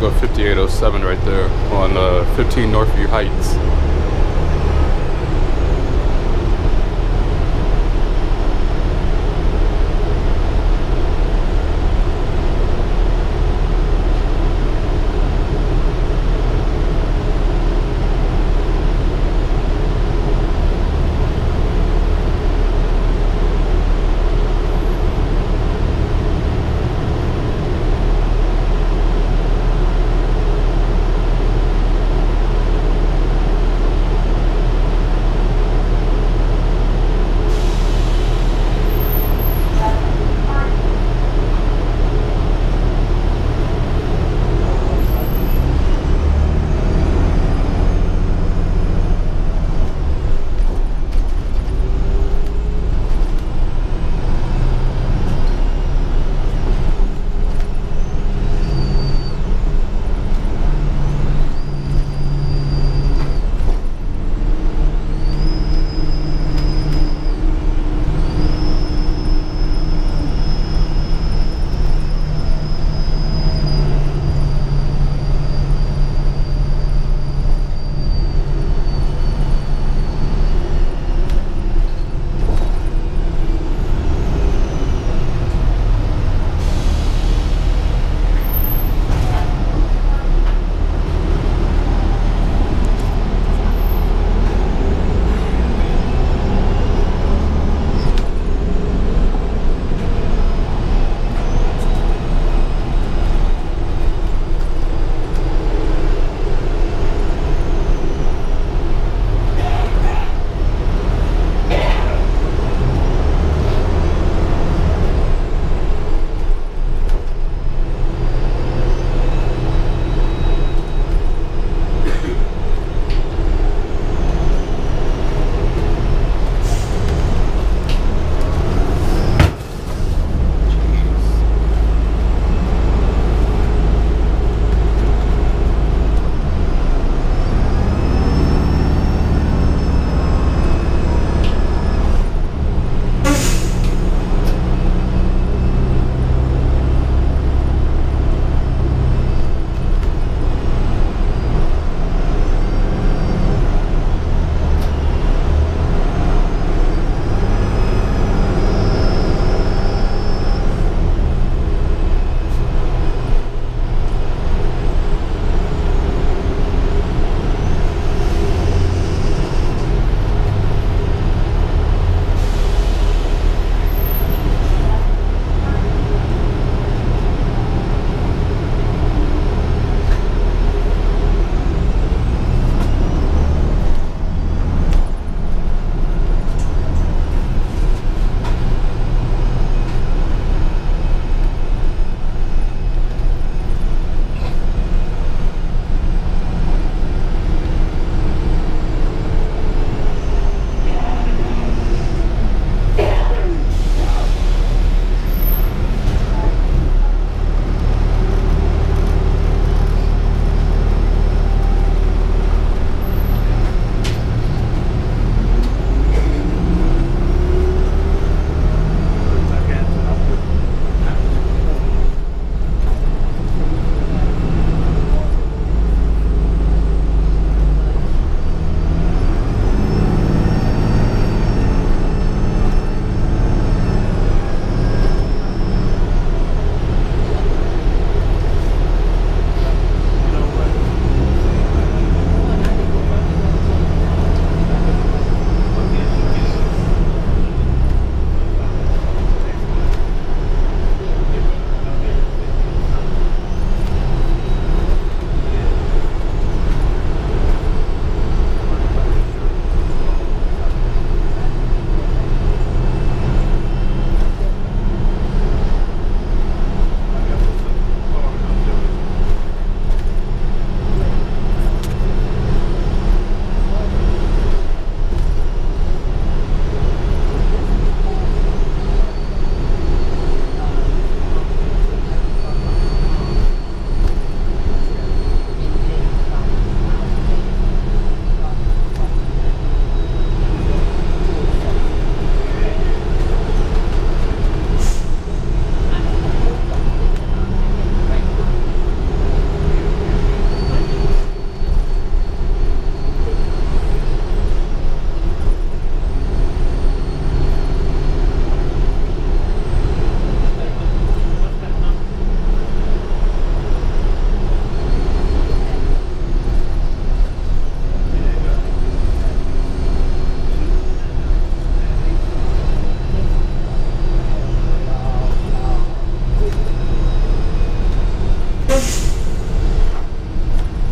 go 5807 right there on uh, 15 Northview Heights.